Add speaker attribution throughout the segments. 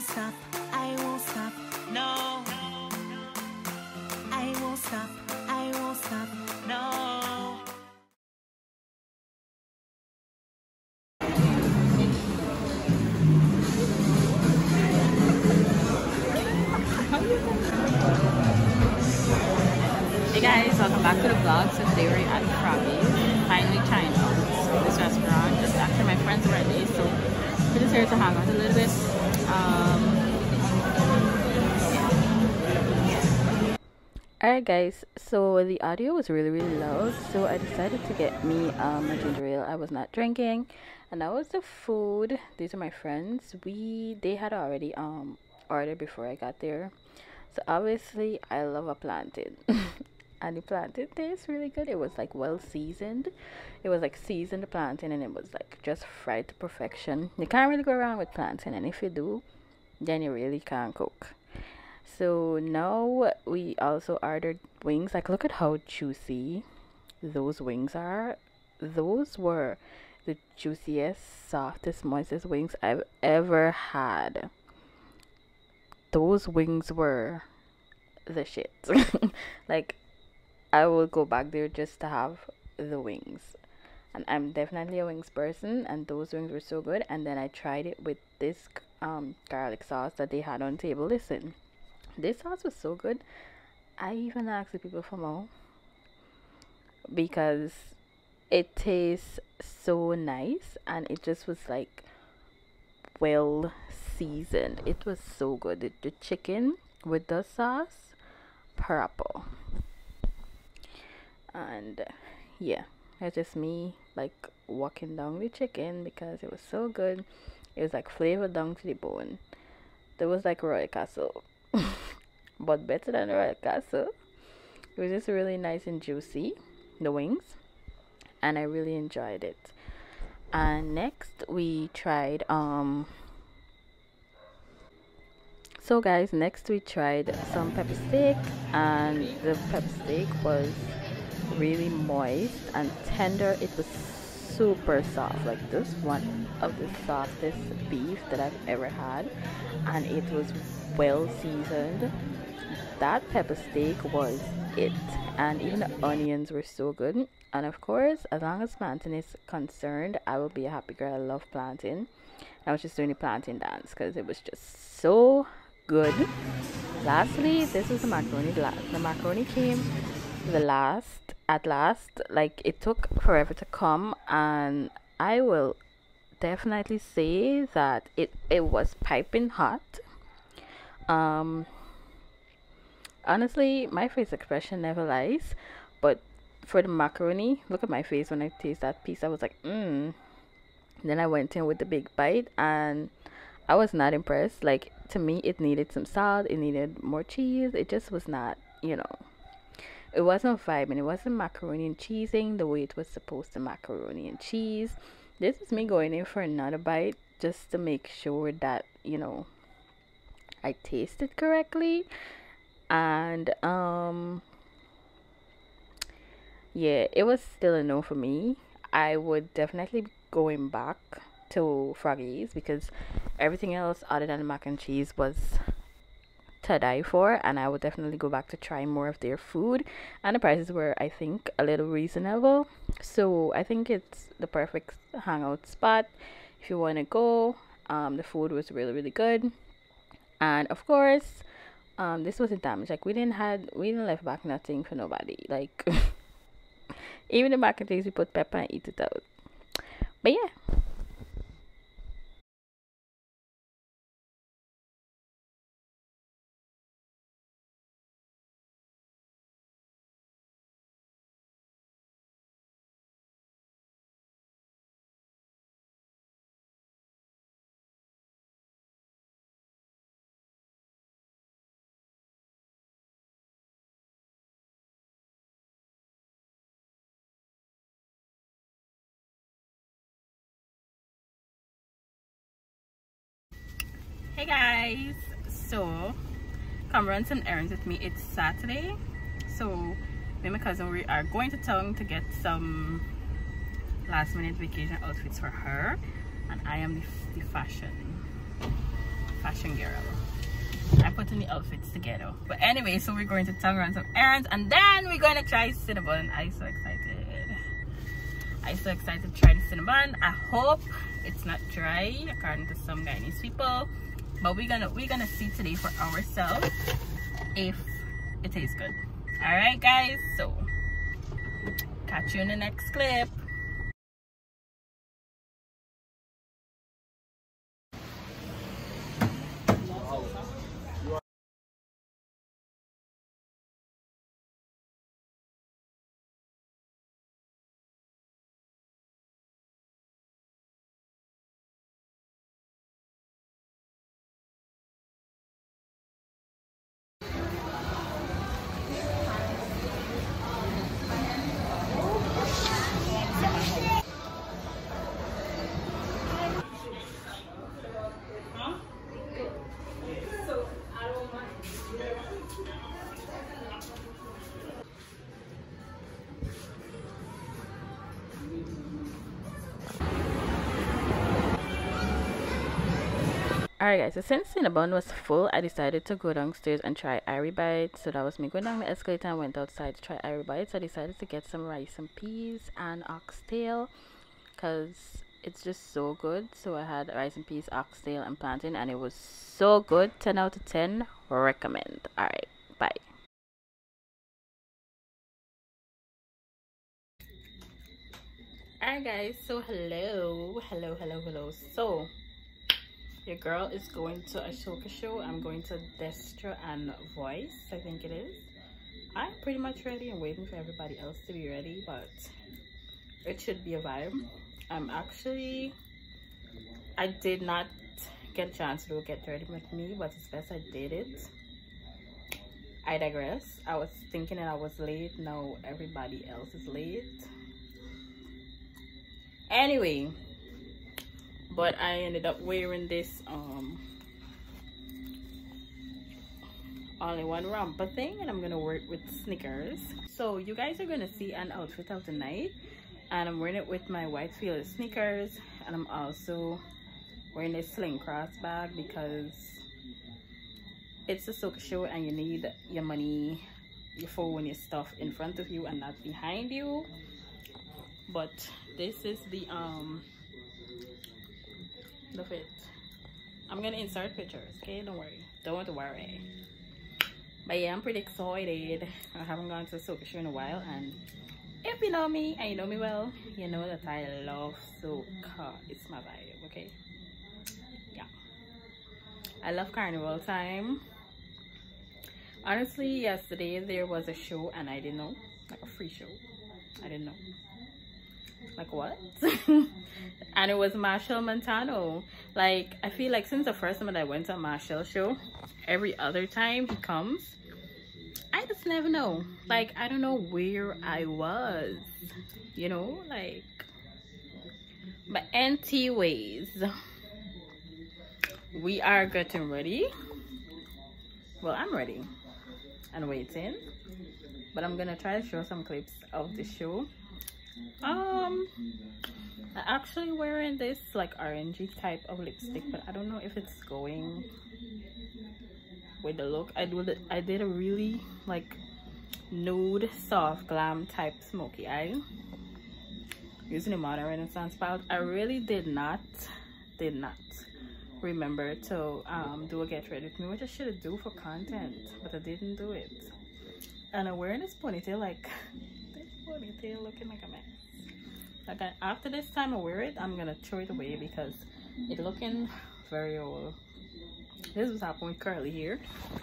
Speaker 1: won't stop, I won't stop, no. I won't stop, I won't stop, no.
Speaker 2: Hey guys, welcome back to the vlog. So today we're at Froggy's, finally China. So this restaurant just after my friend's were birthday, so we're just here to hang out a little bit. Um, Alright guys, so the audio was really really loud, so I decided to get me um, a ginger ale. I was not drinking, and that was the food. These are my friends. We they had already um ordered before I got there. So obviously I love a plantain. and the plantain tastes really good. It was like well seasoned. It was like seasoned plantain and it was like just fried to perfection. You can't really go wrong with plantain and if you do, then you really can't cook. So now we also ordered wings. Like look at how juicy those wings are. Those were the juiciest, softest, moistest wings I've ever had those wings were the shit. like I will go back there just to have the wings. And I'm definitely a wings person and those wings were so good and then I tried it with this um garlic sauce that they had on table. Listen, this sauce was so good. I even asked the people for more because it tastes so nice and it just was like well seasoned. It was so good. The, the chicken with the sauce, purple. And yeah, it's just me like walking down the chicken because it was so good. It was like flavored down to the bone. There was like Royal Castle, but better than Royal Castle. It was just really nice and juicy, the wings, and I really enjoyed it. And next we tried um so guys next we tried some pepper steak and the pepper steak was really moist and tender it was super soft like this one of the softest beef that i've ever had and it was well seasoned that pepper steak was it and even the onions were so good and of course as long as plantain is concerned i will be a happy girl i love plantain i was just doing the plantain dance because it was just so good. Lastly, this is the macaroni. The macaroni came the last, at last. Like it took forever to come, and I will definitely say that it it was piping hot. Um, honestly, my face expression never lies, but for the macaroni, look at my face when I taste that piece. I was like, mmm. Then I went in with the big bite, and I was not impressed. Like to me it needed some salt it needed more cheese it just was not you know it wasn't vibing it wasn't macaroni and cheesing the way it was supposed to macaroni and cheese this is me going in for another bite just to make sure that you know i tasted it correctly and um yeah it was still a no for me. I would definitely be going back to Froggy's because everything else other than mac and cheese was to die for and I would definitely go back to try more of their food. And the prices were I think a little reasonable. So I think it's the perfect hangout spot. If you want to go um, the food was really really good. And of course um, this wasn't damaged like we didn't had we didn't left back nothing for nobody. Like even the mac and cheese we put pepper and eat it out. But yeah hey guys so come run some errands with me it's saturday so me and my cousin we are going to town to get some last minute vacation outfits for her and i am the, the fashion fashion girl. I put in the outfits together. But anyway, so we're going to turn run some errands and then we're going to try Cinnabon. I'm so excited. I'm so excited to try the Cinnabon. I hope it's not dry according to some Guyanese people. But we're gonna we're gonna see today for ourselves if it tastes good. Alright guys, so catch you in the next clip. Alright guys, so since Cinnabon was full, I decided to go downstairs and try Bites. So that was me going down the escalator and went outside to try Irie Bites. I decided to get some rice and peas and oxtail because it's just so good. So I had rice and peas, oxtail and plantain and it was so good. 10 out of 10. Recommend. Alright, bye. Alright guys, so hello, hello, hello, hello. So your girl is going to a soca show. I'm going to Destra and Voice, I think it is. I'm pretty much ready. I'm waiting for everybody else to be ready, but it should be a vibe. I'm actually, I did not get a chance to get ready with me, but it's best I did it. I digress. I was thinking that I was late. No, everybody else is late. Anyway, but I ended up wearing this um only one romper thing and I'm gonna wear it with sneakers. So you guys are gonna see an outfit of the night and I'm wearing it with my white field sneakers and I'm also wearing a sling cross bag because it's a soca show and you need your money your phone your stuff in front of you and not behind you. But this is the um the fit i'm gonna insert pictures okay? Don't worry. Don't worry. But yeah i'm pretty excited. I haven't gone to a soca show in a while and if you know me and you know me well you know that i love soca it's my vibe okay? Yeah. I love carnival time. Honestly yesterday there was a show and i didn't know. Like a free show. I didn't know like what? And it was Machel Montano. Like I feel like since the first time that I went to a Machel show every other time he comes I just never know. Like I don't know where I was you know like but anyways we are getting ready. Well I'm ready and waiting but I'm gonna try to show some clips of the show um i'm actually wearing this like orangey type of lipstick but i don't know if it's going with the look. I did i did a really like nude soft glam type smoky eye using the modern renaissance palette i really did not did not remember to um do a get ready with me which i should have do for content but i didn't do it. And i'm wearing this ponytail like ponytail looking like a mess okay after this time i wear it i'm gonna throw it away because it's looking very old. This is happening with curly hair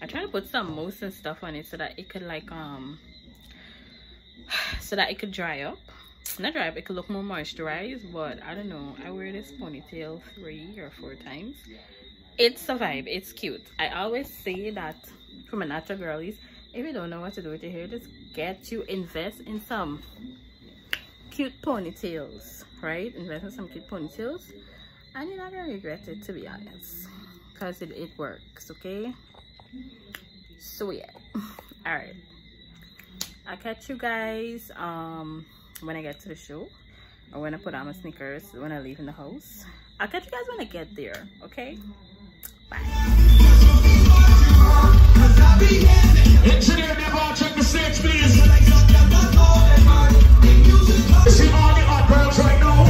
Speaker 2: i try to put some mousse and stuff on it so that it could like um so that it could dry up. Not dry up it could look more moisturized but i don't know. I wear this ponytail three or four times. It's a vibe. It's cute. I always say that for my natural girlies if you don't know what to do with your hair just get you invest in some cute ponytails right? Invest in some cute ponytails. And you're not gonna regret it to be honest because it, it works okay? So yeah. All right. I'll catch you guys um when i get to the show or when i put on my sneakers when i leave in the house. I'll catch you guys when i get there okay? Bye
Speaker 3: Engineer the stage, please. The hot girls right now?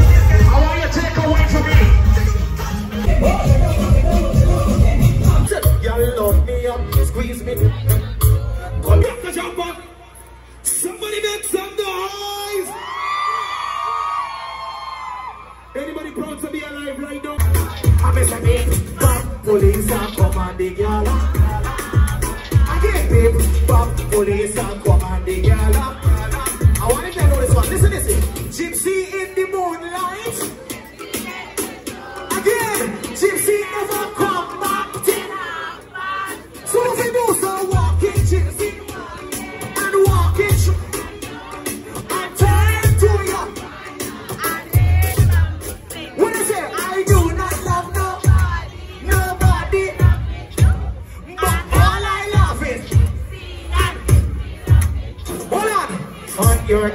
Speaker 3: I want you to take away me. Y'all me up, squeeze me. Come. Somebody make some noise. Anybody proud to be
Speaker 1: alive right now? I'm a police and commanding y'all police.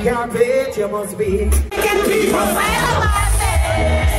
Speaker 1: can't wait, you must be. Making people feel like